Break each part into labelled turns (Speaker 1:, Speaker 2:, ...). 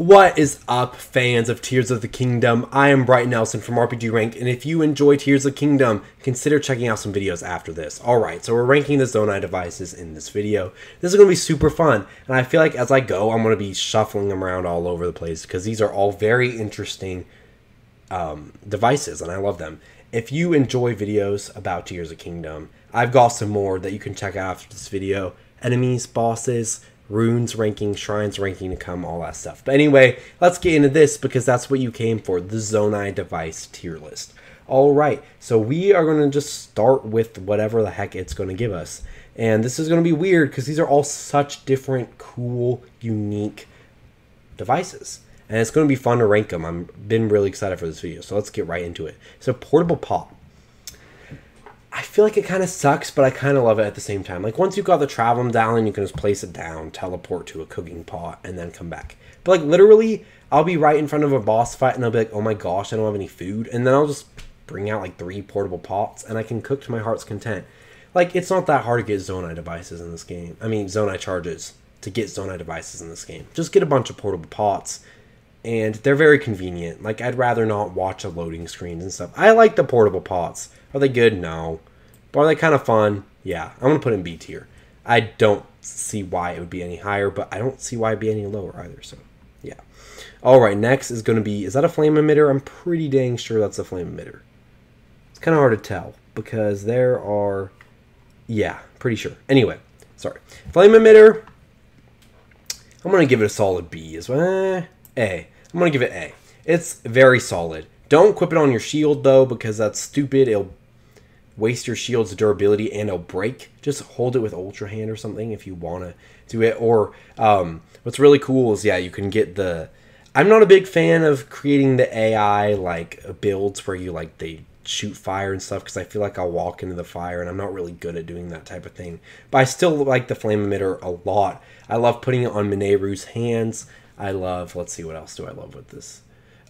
Speaker 1: What is up, fans of Tears of the Kingdom? I am Bright Nelson from RPG Ranked, and if you enjoy Tears of the Kingdom, consider checking out some videos after this. Alright, so we're ranking the Zonai devices in this video. This is going to be super fun, and I feel like as I go, I'm going to be shuffling them around all over the place, because these are all very interesting um, devices, and I love them. If you enjoy videos about Tears of the Kingdom, I've got some more that you can check out after this video. Enemies, bosses, runes ranking, shrines ranking to come, all that stuff. But anyway, let's get into this because that's what you came for, the Zonai device tier list. All right, so we are going to just start with whatever the heck it's going to give us. And this is going to be weird because these are all such different, cool, unique devices. And it's going to be fun to rank them. I've been really excited for this video, so let's get right into it. So portable pot. I feel like it kind of sucks, but I kind of love it at the same time. Like once you've got the travel medallion, you can just place it down, teleport to a cooking pot, and then come back. But like literally, I'll be right in front of a boss fight, and I'll be like, "Oh my gosh, I don't have any food," and then I'll just bring out like three portable pots, and I can cook to my heart's content. Like it's not that hard to get Zonai devices in this game. I mean, Zonai charges to get Zonai devices in this game. Just get a bunch of portable pots, and they're very convenient. Like I'd rather not watch a loading screens and stuff. I like the portable pots. Are they good? No. But are they kind of fun? Yeah. I'm going to put in B tier. I don't see why it would be any higher, but I don't see why it'd be any lower either. So, yeah. All right. Next is going to be is that a flame emitter? I'm pretty dang sure that's a flame emitter. It's kind of hard to tell because there are, yeah, pretty sure. Anyway, sorry. Flame emitter. I'm going to give it a solid B as well. Eh, a. I'm going to give it A. It's very solid. Don't equip it on your shield though because that's stupid. It'll waste your shield's durability and it'll break. Just hold it with Ultra Hand or something if you want to do it. Or um, what's really cool is, yeah, you can get the... I'm not a big fan of creating the AI, like, builds where you, like, they shoot fire and stuff because I feel like I'll walk into the fire and I'm not really good at doing that type of thing. But I still like the flame emitter a lot. I love putting it on Mineru's hands. I love, let's see, what else do I love with this?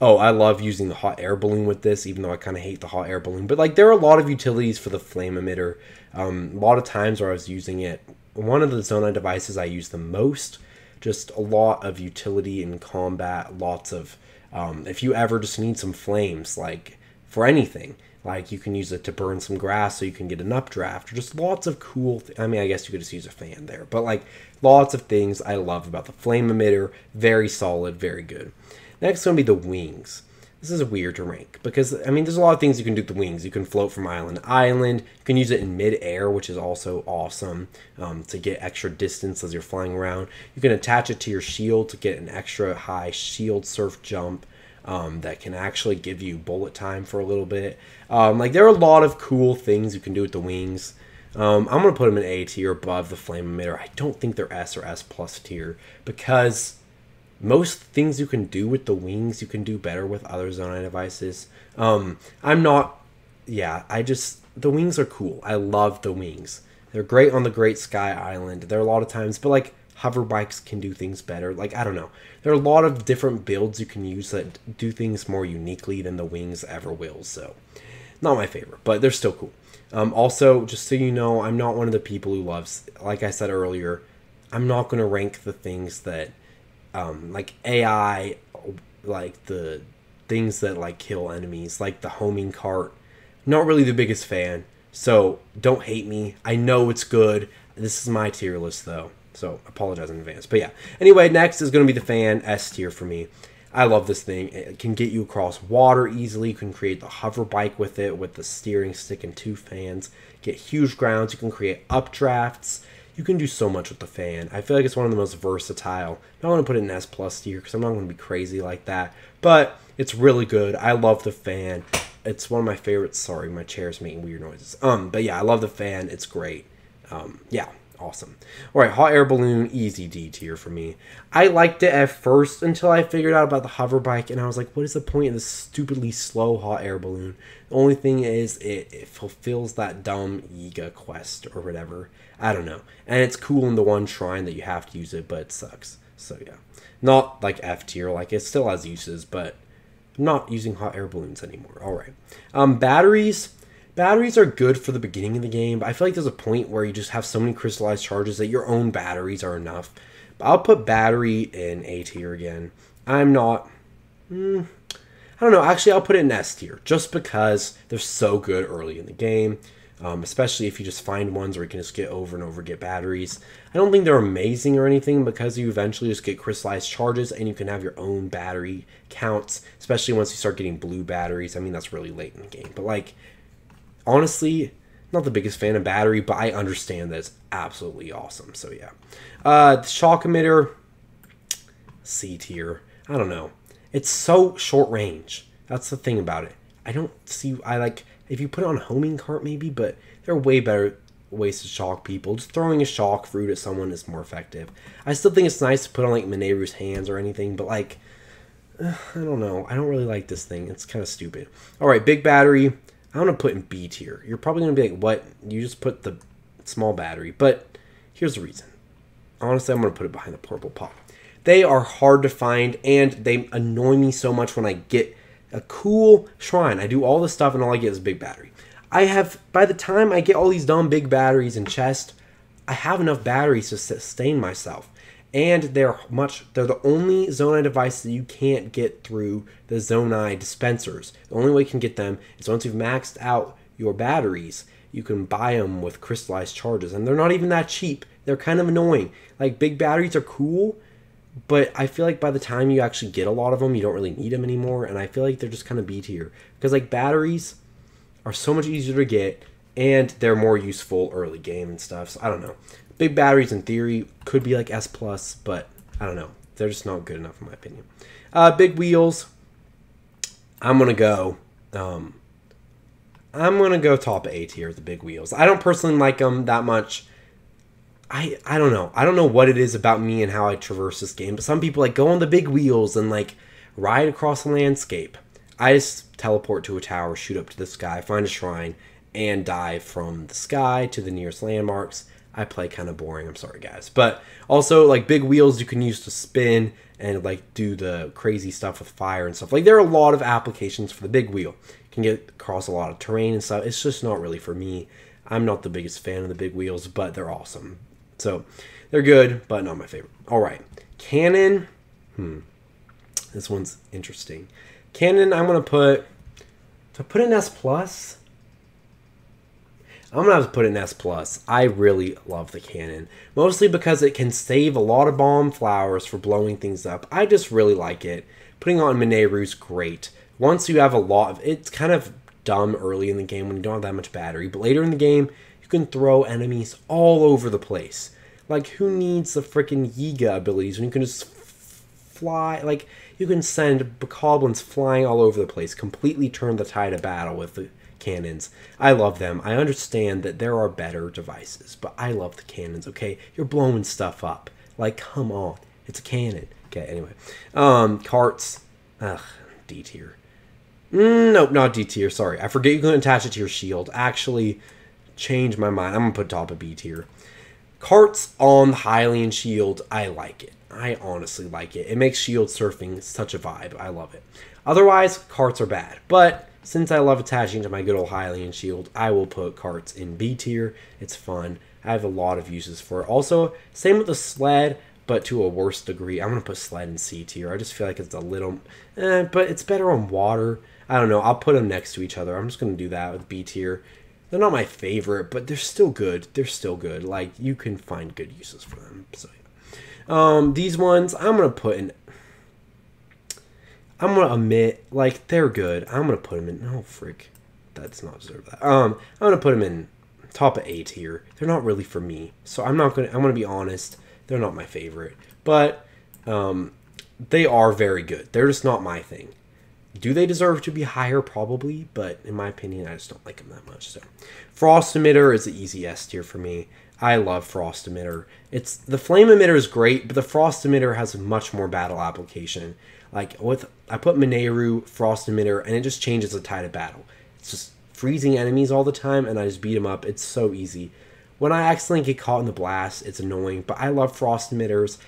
Speaker 1: Oh, I love using the hot air balloon with this, even though I kind of hate the hot air balloon. But like, there are a lot of utilities for the flame emitter. Um, a lot of times where I was using it, one of the Zonai devices I use the most. Just a lot of utility in combat. Lots of, um, if you ever just need some flames, like for anything, like you can use it to burn some grass so you can get an updraft. Or just lots of cool. Th- I mean, I guess you could just use a fan there, but like lots of things I love about the flame emitter. Very solid, very good. Next is going to be the wings. This is a weird to rank because, I mean, there's a lot of things you can do with the wings. You can float from island to island. You can use it in mid-air, which is also awesome um, to get extra distance as you're flying around. You can attach it to your shield to get an extra high shield surf jump um, that can actually give you bullet time for a little bit. Um, like, there are a lot of cool things you can do with the wings. Um, I'm going to put them in A tier above the flame emitter. I don't think they're S or S plus tier because most things you can do with the wings you can do better with other Zonai devices. Um, I'm not, yeah, I just, the wings are cool. I love the wings. They're great on the Great Sky Island. There are a lot of times, but like hover bikes can do things better. Like, I don't know. There are a lot of different builds you can use that do things more uniquely than the wings ever will. So, not my favorite, but they're still cool. Um, also, just so you know, I'm not one of the people who loves, like I said earlier, I'm not going to rank the things that um, like AI, like the things that like kill enemies, like the homing cart. Not really the biggest fan, so don't hate me. I know it's good. This is my tier list though, so apologize in advance. But yeah. Anyway, next is to be the fan S tier for me. I love this thing. It can get you across water easily. You can create the hover bike with it with the steering stick and two fans. Get huge grounds. You can create updrafts you can do so much with the fan. I feel like it's one of the most versatile. I don't want to put it in S plus tier because I'm not going to be crazy like that, but it's really good. I love the fan. It's one of my favorites. Sorry, my chair's making weird noises. Um, but yeah, I love the fan. It's great. Um, yeah, awesome. All right, hot air balloon, easy D tier for me. I liked it at first until I figured out about the hover bike, and I was like, what is the point of this stupidly slow hot air balloon? The only thing is, it, it fulfills that dumb Yiga quest or whatever. I don't know. And it's cool in the one shrine that you have to use it, but it sucks. So yeah. Not like F tier, like it still has uses, but not using hot air balloons anymore. Alright. Um batteries. Batteries are good for the beginning of the game, but I feel like there's a point where you just have so many crystallized charges that your own batteries are enough. But I'll put battery in A tier again. I'm not. Mm, I don't know. Actually, I'll put it in S tier just because they're so good early in the game. Um, especially if you just find ones where you can just get over and over get batteries. I don't think they're amazing or anything because you eventually just get crystallized charges and you can have your own battery counts, especially once you start getting blue batteries. I mean, that's really late in the game. But, like, honestly, not the biggest fan of battery, but I understand that it's absolutely awesome. So, yeah. Uh, the shock emitter, C tier. I don't know. It's so short range. That's the thing about it. I don't see. I like if you put it on homing cart maybe, but there are way better ways to shock people. Just throwing a shock fruit at someone is more effective. I still think it's nice to put on like Mineru's hands or anything, but like I don't know. I don't really like this thing. It's kind of stupid. All right, big battery. I'm gonna put in B tier. You're probably gonna be like, what? You just put the small battery, but here's the reason. Honestly, I'm gonna put it behind the purple pop. They are hard to find and they annoy me so much when I get a cool shrine. I do all this stuff and all I get is a big battery. I have, by the time I get all these dumb big batteries in chest, I have enough batteries to sustain myself. And they're much, they're the only Zonai device that you can't get through the Zonai dispensers. The only way you can get them is once you've maxed out your batteries, you can buy them with crystallized charges. And they're not even that cheap. They're kind of annoying. Like, big batteries are cool, but I feel like by the time you actually get a lot of them, you don't really need them anymore. And I feel like they're just kind of B tier because like batteries are so much easier to get and they're more useful early game and stuff. So I don't know. Big batteries in theory could be like S plus, but I don't know. They're just not good enough in my opinion. Uh, big wheels. I'm gonna go. Um, I'm gonna go top A tier. With the big wheels. I don't personally like them that much. I I don't know. I don't know what it is about me and how I traverse this game, but some people like go on the big wheels and like ride across the landscape. I just teleport to a tower, shoot up to the sky, find a shrine, and dive from the sky to the nearest landmarks. I play kind of boring. I'm sorry, guys. But also, like big wheels you can use to spin and like do the crazy stuff with fire and stuff. Like there are a lot of applications for the big wheel. You can get across a lot of terrain and stuff. It's just not really for me. I'm not the biggest fan of the big wheels, but they're awesome. So they're good, but not my favorite. All right, cannon. Hmm, this one's interesting. Cannon. I'm gonna put. To put in S plus. I'm gonna have to put in S plus. I really love the cannon, mostly because it can save a lot of bomb flowers for blowing things up. I just really like it. Putting on Mineru's great. Once you have a lot of, it's kind of dumb early in the game when you don't have that much battery, but later in the game you can throw enemies all over the place. Like, who needs the freaking Yiga abilities when you can just fly? Like, you can send bokoblins flying all over the place, completely turn the tide of battle with the cannons. I love them. I understand that there are better devices, but I love the cannons, okay? You're blowing stuff up. Like, come on. It's a cannon. Okay, anyway. Um, carts. Ugh, D tier. Mm, nope, not D tier. Sorry. I forget you can attach it to your shield. Actually, change my mind. I'm gonna put top of B tier. Carts on the Hylian shield, I like it. I honestly like it. It makes shield surfing such a vibe. I love it. Otherwise, carts are bad. But since I love attaching to my good old Hylian shield, I will put carts in B tier. It's fun. I have a lot of uses for it. Also, same with the sled, but to a worse degree. I'm going to put sled in C tier. I just feel like it's a little, eh, but it's better on water. I don't know. I'll put them next to each other. I'm just going to do that with B tier. They're not my favorite, but they're still good. They're still good. Like you can find good uses for them. So yeah. um, these ones I'm gonna put in. I'm gonna admit, like they're good. I'm gonna put them in. Oh, freak, that's not deserve that. Um, I'm gonna put them in top of A tier. They're not really for me, so I'm not gonna. I'm gonna be honest. They're not my favorite, but um, they are very good. They're just not my thing. Do they deserve to be higher? Probably, but in my opinion, I just don't like them that much. So, Frost Emitter is the easy S tier for me. I love Frost Emitter. It's the Flame Emitter is great, but the Frost Emitter has much more battle application. Like with I put Mineru Frost Emitter, and it just changes the tide of battle. It's just freezing enemies all the time, and I just beat them up. It's so easy. When I accidentally get caught in the blast, it's annoying, but I love Frost Emitters.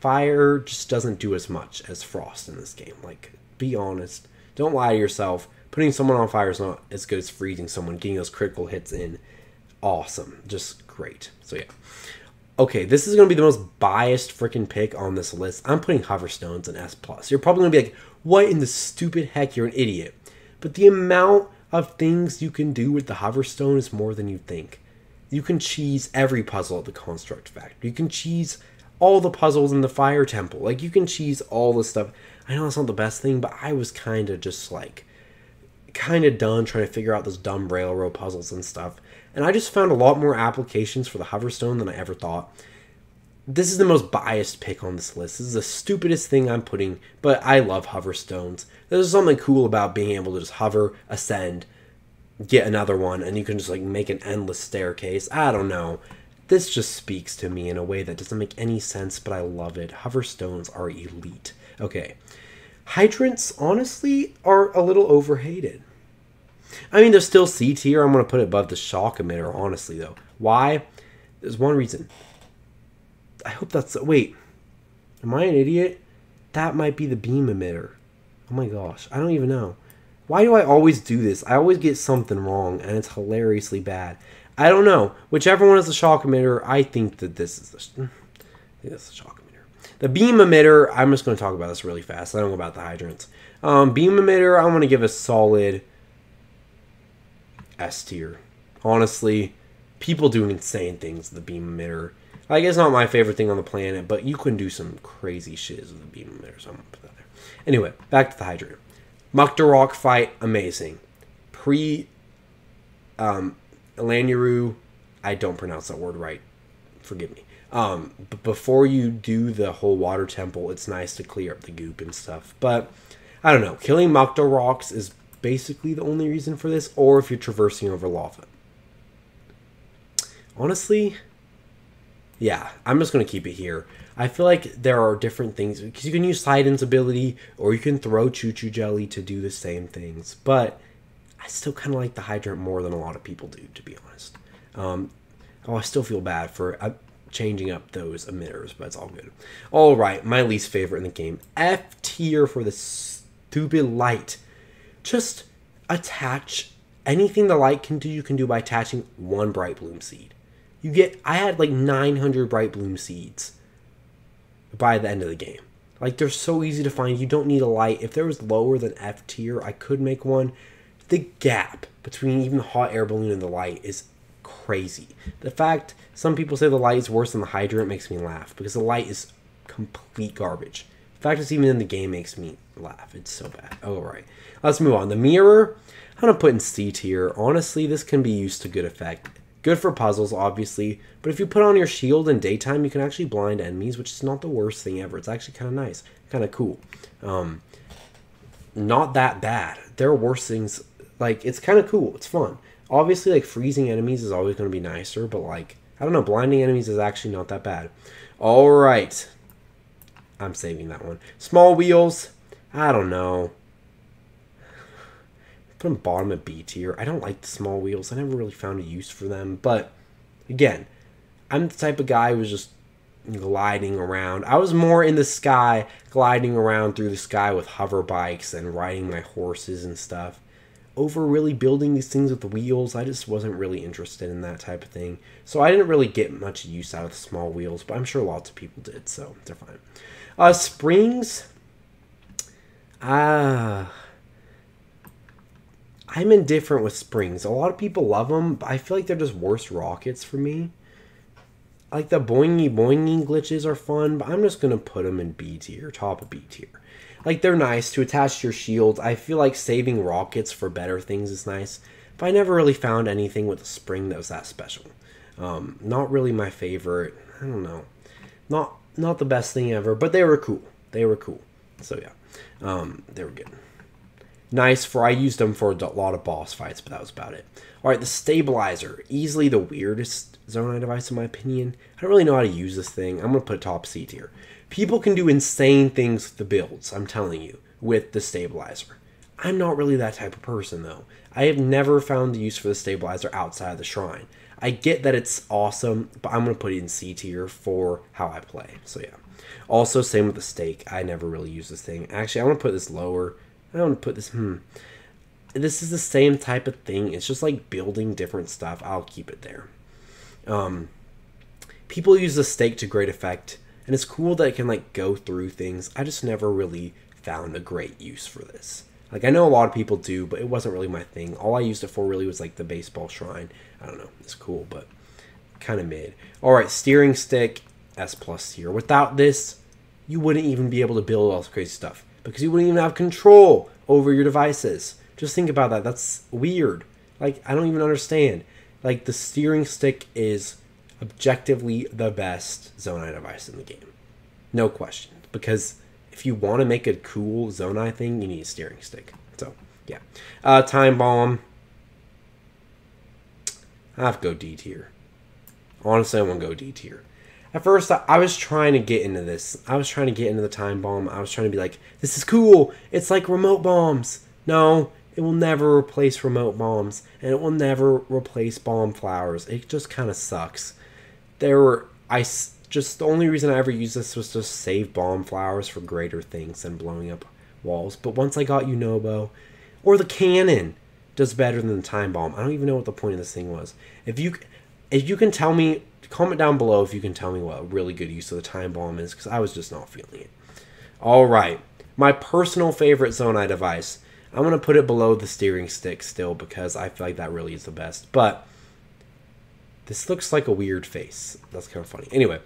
Speaker 1: Fire just doesn't do as much as Frost in this game. Like be honest. Don't lie to yourself. Putting someone on fire is not as good as freezing someone. Getting those critical hits in, awesome. Just great. So yeah. okay, this is going to be the most biased freaking pick on this list. I'm putting Hoverstones in S+. plus. You're probably going to be like, what in the stupid heck? You're an idiot. But the amount of things you can do with the Hoverstone is more than you think. You can cheese every puzzle at the Construct Factory. You can cheese all the puzzles in the Fire Temple. Like, you can cheese all the stuff. I know it's not the best thing, but I was kind of just like, kind of done trying to figure out those dumb railroad puzzles and stuff. And I just found a lot more applications for the Hoverstone than I ever thought. This is the most biased pick on this list. This is the stupidest thing I'm putting, but I love Hoverstones. There's something cool about being able to just hover, ascend, get another one, and you can just like make an endless staircase. I don't know. This just speaks to me in a way that doesn't make any sense, but I love it. Hoverstones are elite. Okay. Hydrants, honestly, are a little overhated. I mean, they're still C tier. I'm going to put it above the shock emitter, honestly, though. Why? There's one reason. I hope that's. Wait. Am I an idiot? That might be the beam emitter. Oh my gosh. I don't even know. Why do I always do this? I always get something wrong, and it's hilariously bad. I don't know. Whichever one is the shock emitter, I think that this is the. I think that's the shock emitter. The beam emitter, I'm just going to talk about this really fast. I don't know about the hydrants. Um, beam emitter, I'm going to give a solid S tier. Honestly, people do insane things with the beam emitter. Like, it's not my favorite thing on the planet, but you can do some crazy shit with the beam emitter, so I'm gonna put that there. Anyway, back to the Hydrant. Mukta fight, amazing. Pre um, Lanayru, I don't pronounce that word right. Forgive me. Um, but before you do the whole water temple, it's nice to clear up the goop and stuff. But I don't know. Killing Mucktoroks is basically the only reason for this, or if you're traversing over lava. Honestly, yeah, I'm just going to keep it here. I feel like there are different things because you can use Sidon's ability or you can throw Chuchu Jelly to do the same things, but I still kind of like the Hydrant more than a lot of people do, to be honest. Um, oh, I still feel bad for uh, changing up those emitters, but it's all good. All right, my least favorite in the game F tier for the stupid light just attach anything the light can do, you can do by attaching one bright bloom seed. You get, I had like 900 bright bloom seeds by the end of the game. Like they're so easy to find. You don't need a light. If there was lower than F tier, I could make one. The gap between even the hot air balloon and the light is crazy. The fact some people say the light is worse than the hydrant makes me laugh because the light is complete garbage. The fact it's even in the game makes me laugh. It's so bad. Oh, right. Let's move on. The mirror, I'm to put in C tier. Honestly, this can be used to good effect. Good for puzzles, obviously, but if you put on your shield in daytime, you can actually blind enemies, which is not the worst thing ever. It's actually kind of nice, kind of cool. Um, not that bad. There are worse things. Like, it's kind of cool. It's fun. Obviously, like, freezing enemies is always going to be nicer, but, like, I don't know. Blinding enemies is actually not that bad. All right. I'm saving that one. Small wheels. I don't know. Put them bottom of B tier. I don't like the small wheels. I never really found a use for them. But again, I'm the type of guy who's just gliding around. I was more in the sky, gliding around through the sky with hover bikes and riding my horses and stuff. Over really building these things with the wheels, I just wasn't really interested in that type of thing. So I didn't really get much use out of the small wheels, but I'm sure lots of people did, so they're fine. Uh, springs. Ah. I'm indifferent with springs. A lot of people love them, but I feel like they're just worse rockets for me. Like the boingy boingy glitches are fun, but I'm just gonna put them in B tier, top of B tier. Like they're nice to attach to your shields. I feel like saving rockets for better things is nice, but I never really found anything with a spring that was that special. Um, not really my favorite. I don't know. Not not the best thing ever, but they were cool. They were cool. So yeah, um, they were good nice for I used them for a lot of boss fights, but that was about it. All right, the stabilizer, easily the weirdest Zonai device in my opinion. I don't really know how to use this thing. I'm gonna put top C tier. People can do insane things with the builds. I'm telling you, with the stabilizer. I'm not really that type of person though. I have never found the use for the stabilizer outside of the shrine. I get that it's awesome, but I'm gonna put it in C tier for how I play. So yeah. Also, same with the stake. I never really use this thing. Actually, I'm gonna put this lower I don't want to put this. Hmm. This is the same type of thing. It's just like building different stuff. I'll keep it there. Um, people use the stake to great effect, and it's cool that it can like go through things. I just never really found a great use for this. Like I know a lot of people do, but it wasn't really my thing. All I used it for really was like the baseball shrine. I don't know, it's cool, but kind of mid. All right, steering stick S plus tier. Without this, you wouldn't even be able to build all this crazy stuff because you wouldn't even have control over your devices. Just think about that. That's weird. Like I don't even understand. Like the steering stick is objectively the best Zonai device in the game. No question. Because if you want to make a cool Zonai thing, you need a steering stick. So, yeah. Uh, Time Bomb. I have to go D tier. Honestly, I want to go D tier. At first, I was trying to get into this. I was trying to get into the Time Bomb. I was trying to be like, this is cool. It's like remote bombs. No, it will never replace remote bombs, and it will never replace bomb flowers. It just kind of sucks. There were I just the only reason I ever used this was to save bomb flowers for greater things than blowing up walls. But once I got Yunobo, or the cannon does better than the time bomb. I don't even know what the point of this thing was. If you if you can tell me, comment down below if you can tell me what a really good use of the time bomb is, because I was just not feeling it. All right, my personal favorite Zonai device I'm going to put it below the steering stick still because I feel like that really is the best. But this looks like a weird face. That's kind of funny. Anyway,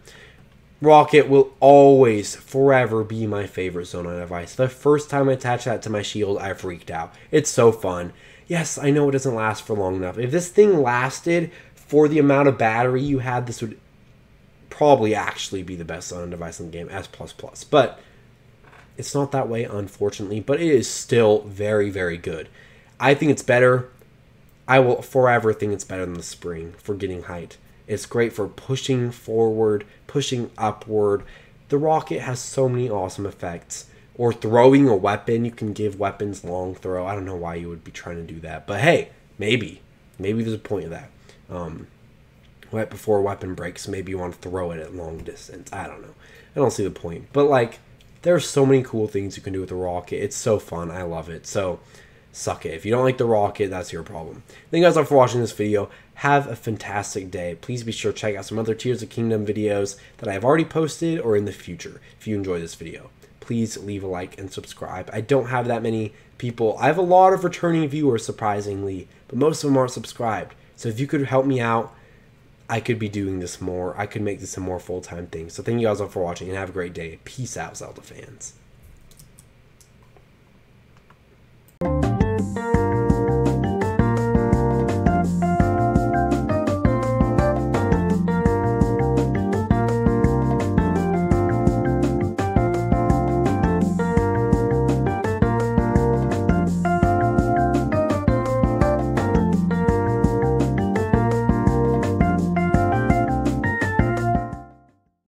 Speaker 1: Rocket will always, forever be my favorite Zonai device. The first time I attached that to my shield, I freaked out. It's so fun. Yes, I know it doesn't last for long enough. If this thing lasted for the amount of battery you had, this would probably actually be the best Zonai device in the game, S++. But it's not that way, unfortunately, but it is still very, very good. I think it's better. I will forever think it's better than the spring for getting height. It's great for pushing forward, pushing upward. The rocket has so many awesome effects. Or throwing a weapon, you can give weapons long throw. I don't know why you would be trying to do that, but hey, maybe, maybe there's a point of that. Um, right before weapon breaks, maybe you want to throw it at long distance. I don't know. I don't see the point, but like there's so many cool things you can do with the rocket. It's so fun. I love it. So suck it. If you don't like the rocket, that's your problem. Thank you guys all for watching this video. Have a fantastic day. Please be sure to check out some other Tears of Kingdom videos that I have already posted or in the future if you enjoy this video. Please leave a like and subscribe. I don't have that many people. I have a lot of returning viewers, surprisingly, but most of them aren't subscribed. So if you could help me out, I could be doing this more. I could make this a more full time thing. So thank you guys all for watching and have a great day. Peace out, Zelda fans.